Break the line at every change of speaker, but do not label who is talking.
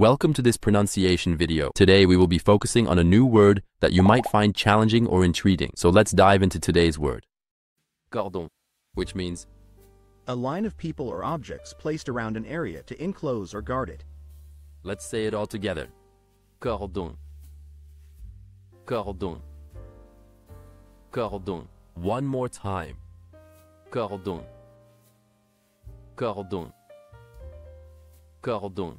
Welcome to this pronunciation video. Today we will be focusing on a new word that you might find challenging or intriguing. So let's dive into today's word. Cordon, which means
A line of people or objects placed around an area to enclose or guard it.
Let's say it all together. Cordon. Cordon. Cordon. One more time. Cordon. Cordon. Cordon.